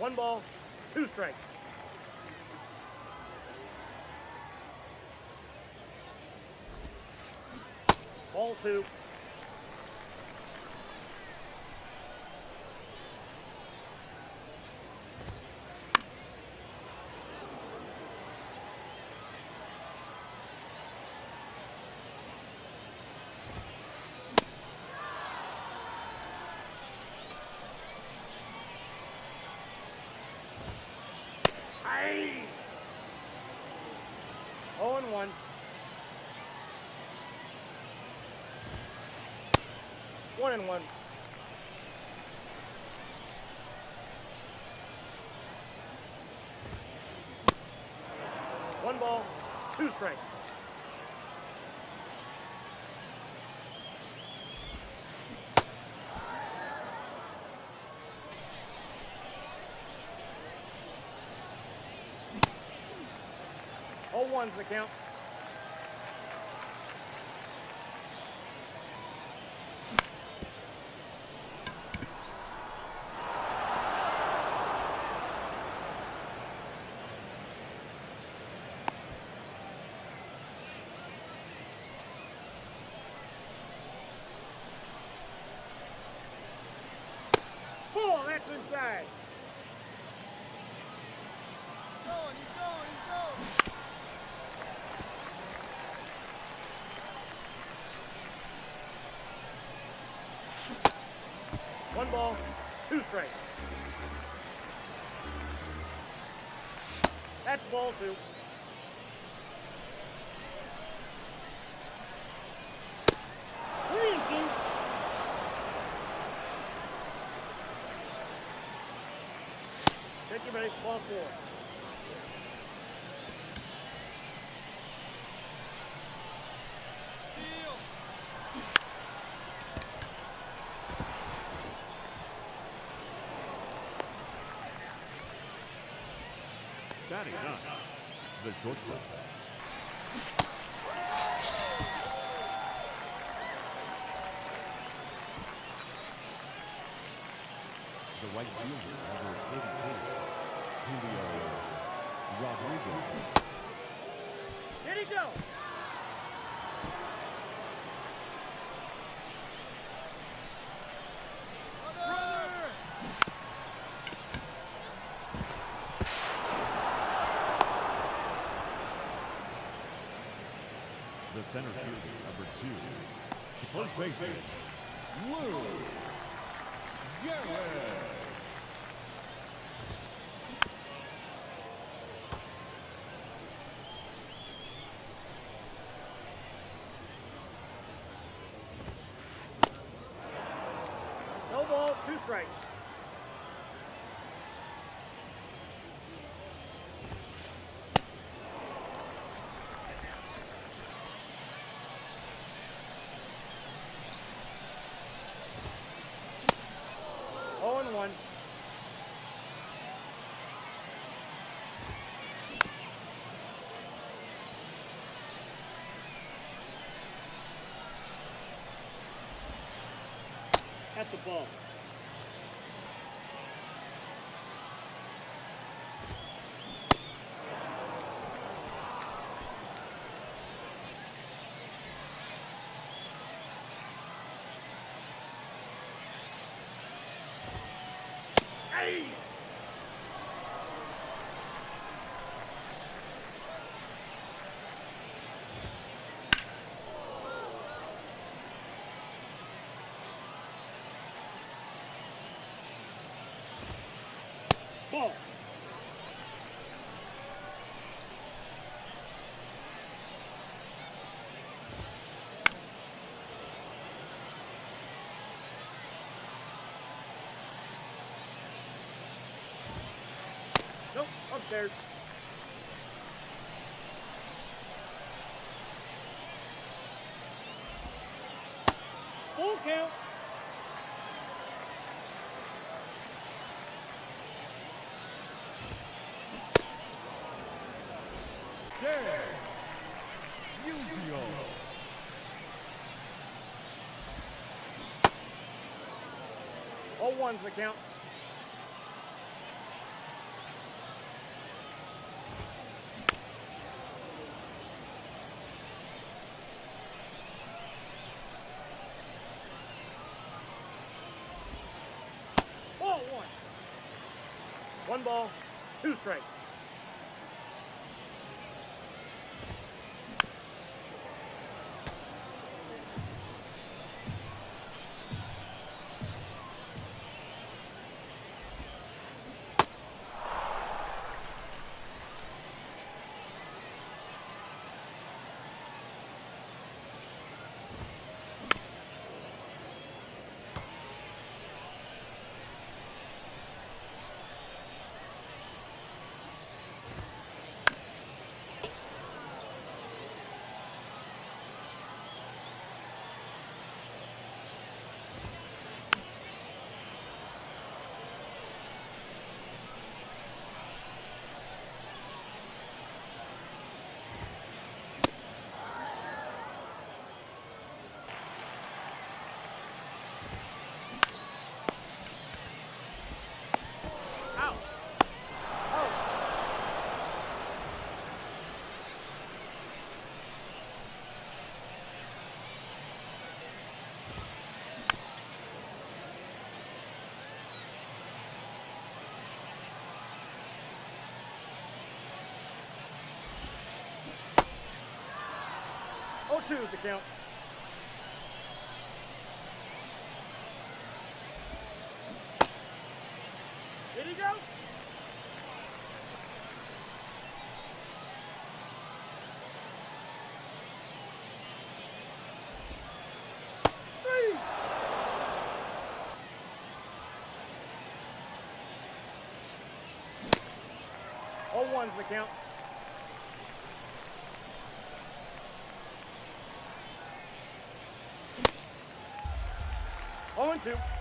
One ball, two strikes. Ball two. Aye. Oh and one. One and one. One ball, two strikes. Oh one's the count. Inside. going, he's going, he's going. One ball, two strikes. That's ball two. Three and two. Take your base, ball four. Steal. Batting the shortstop. The right fielder, number 82, Julio Rodriguez. Here he go. Brother! The center fielder, number two, to Lou Garrett. No ball, two strikes. One. That's a ball. Hey! Ball. Nope, upstairs. Full count. Yuzio. Oh, All one's the count. One ball, two strikes. Out. Out. Oh, two is the count. Did he go? One's the count. Two.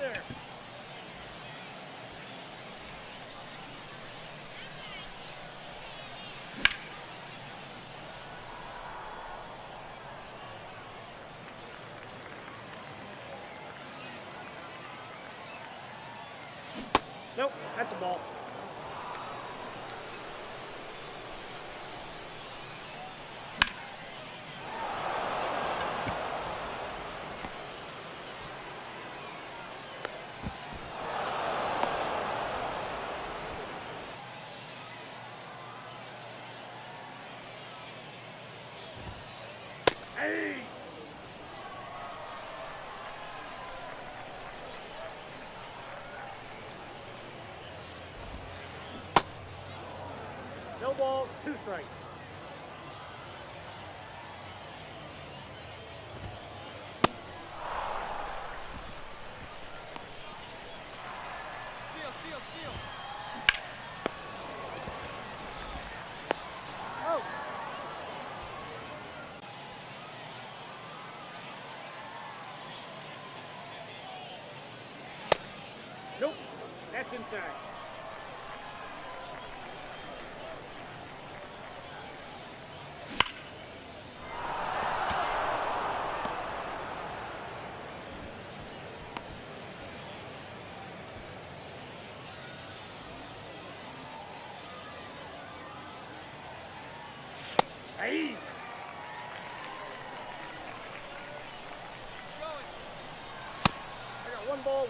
There. Nope, that's a ball. Hey! No ball, two strikes. Steal, steal, steal! Oh! Nope, that's inside. Hey! Going! I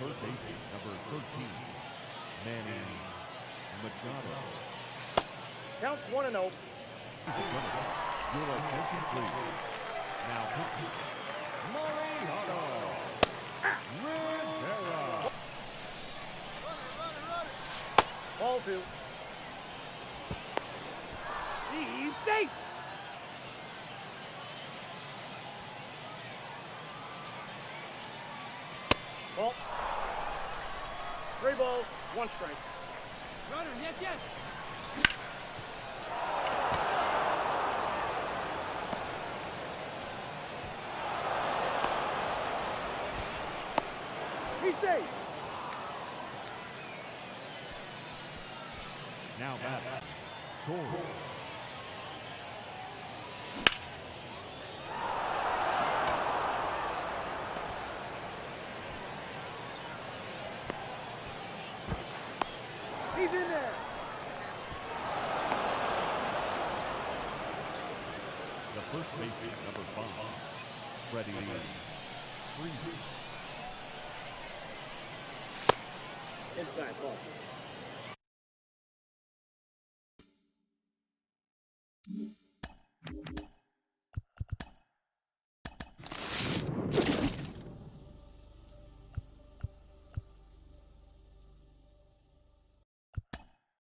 third baseman, number 13, Manny Machado. Counts 1 and oh. 0. Is it runner? Your attention, please. Now. Mariano Rivera. Ball 2. He's safe. Ball. Three balls, one strike. Runner, yes, yes. He's safe. Now back. Torres. He's in there. The first baseman, number five. Freddie. Inside ball.